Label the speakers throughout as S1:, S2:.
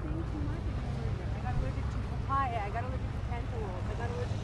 S1: Thing too much. I got allergic to papaya. I got allergic to cantaloupe. I got allergic to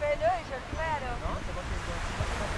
S2: Melhor já,
S3: claro.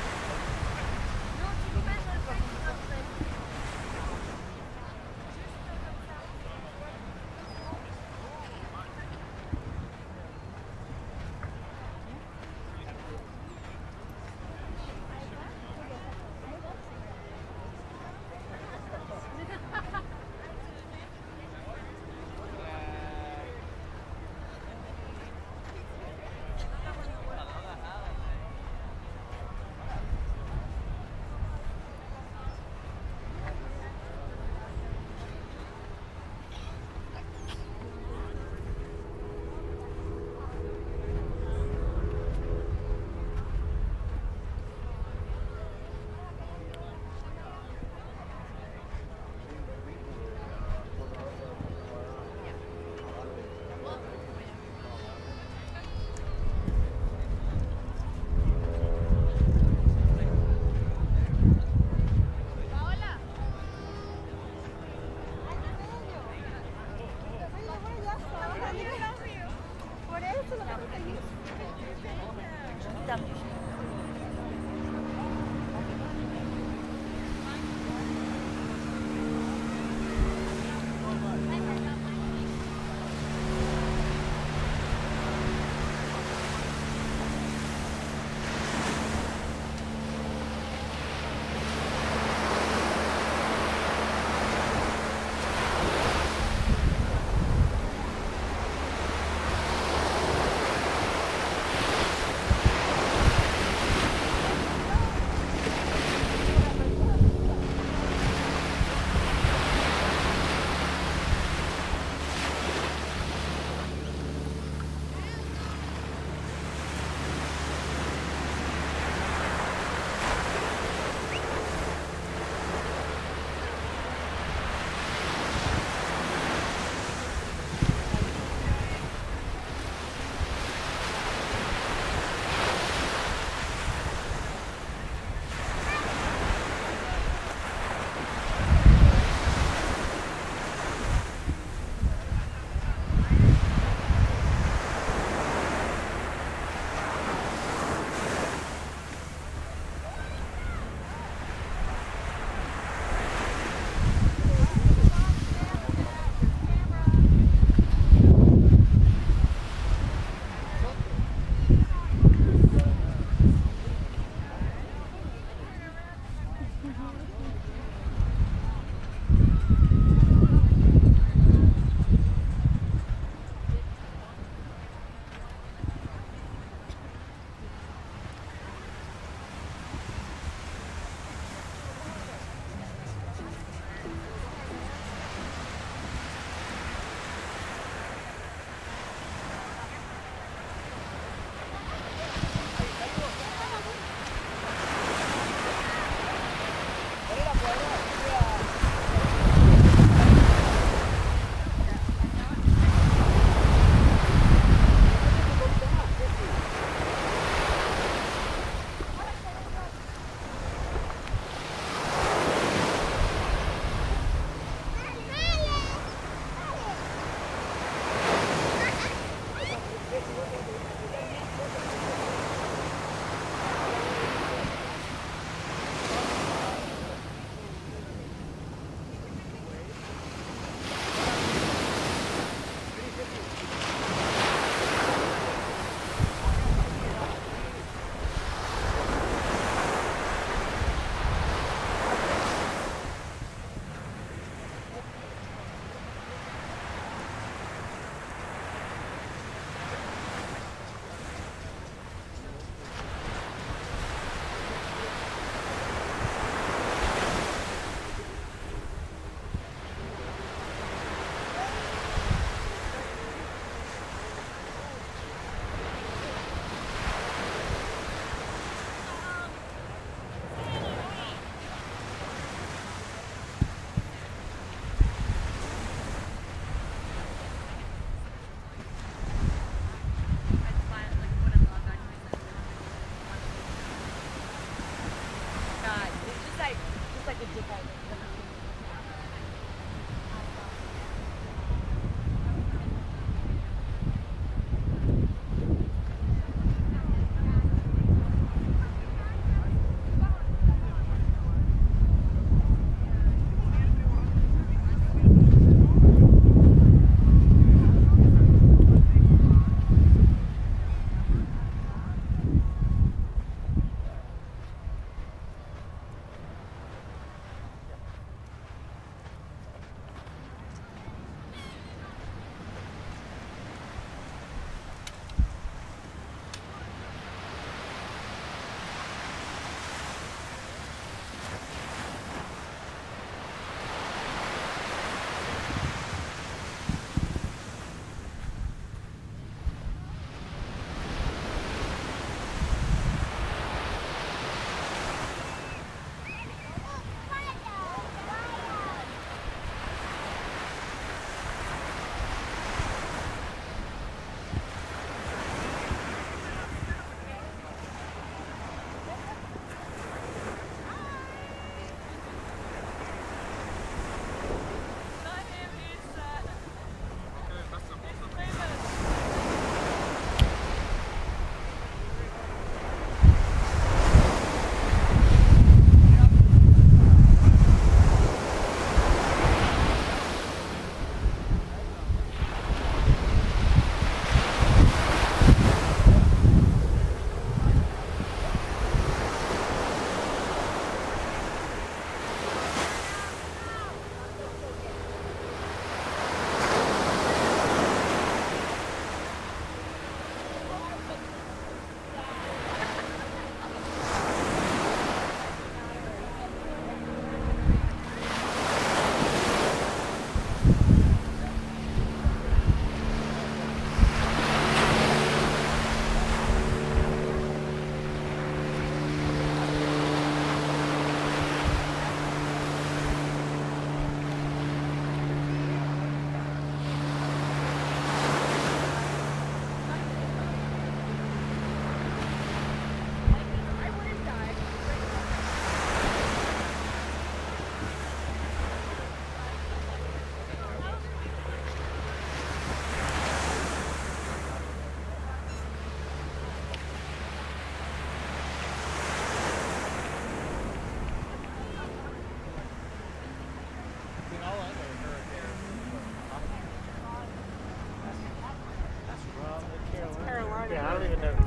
S3: I don't even know.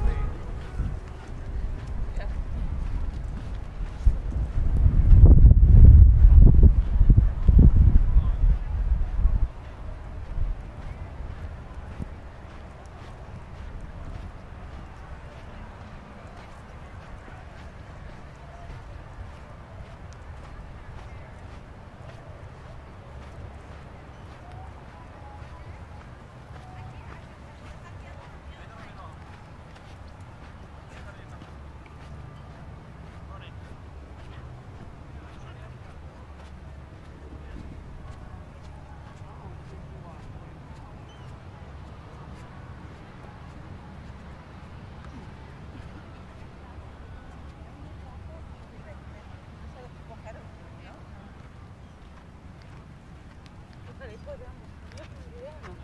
S2: That's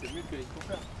S4: C'est mieux que les copains.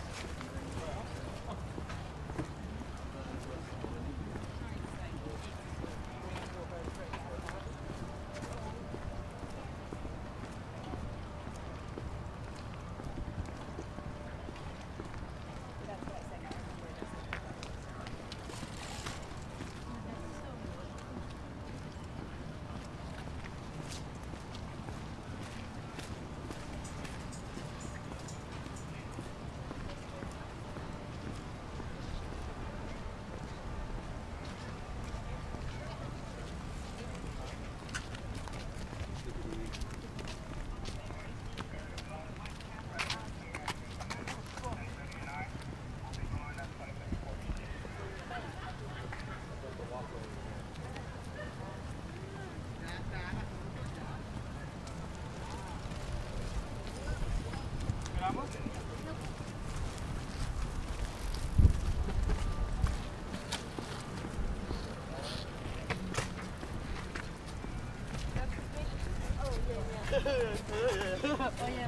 S4: Oye.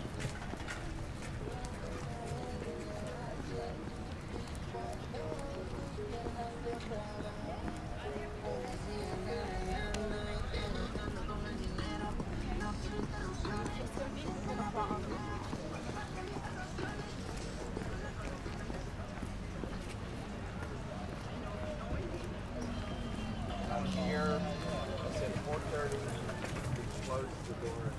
S4: Opent